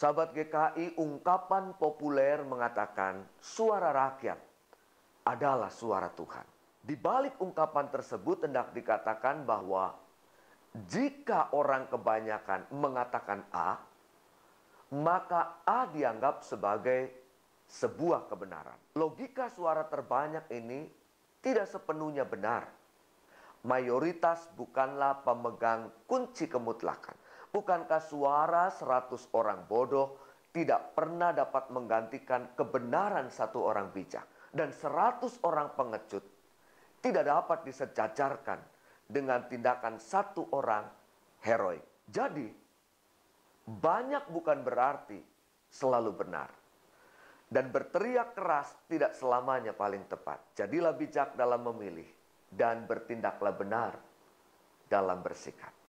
Sahabat GKI, ungkapan populer mengatakan suara rakyat adalah suara Tuhan. Di balik ungkapan tersebut hendak dikatakan bahwa jika orang kebanyakan mengatakan A, maka A dianggap sebagai sebuah kebenaran. Logika suara terbanyak ini tidak sepenuhnya benar. Mayoritas bukanlah pemegang kunci kemutlakan. Bukankah suara 100 orang bodoh tidak pernah dapat menggantikan kebenaran satu orang bijak. Dan 100 orang pengecut tidak dapat disejajarkan dengan tindakan satu orang heroik. Jadi, banyak bukan berarti selalu benar. Dan berteriak keras tidak selamanya paling tepat. Jadilah bijak dalam memilih dan bertindaklah benar dalam bersikap.